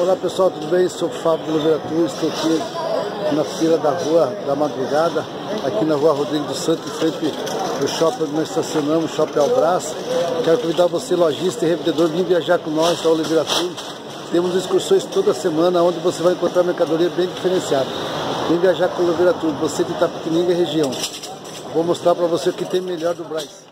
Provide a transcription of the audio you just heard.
Olá pessoal, tudo bem? Sou o Fábio de Oliveira Cruz, estou aqui na fila da Rua da Madrugada, aqui na Rua Rodrigo do Santo em frente do shopping onde nós estacionamos, Shopping Albraço. Quero convidar você, lojista e revendedor, vir viajar com nós ao Oliveira Cruz. Temos excursões toda semana, onde você vai encontrar mercadoria bem diferenciada. Vem viajar com Oliveira Cruz, você que está pequenininho e região. Vou mostrar para você o que tem melhor do Braz.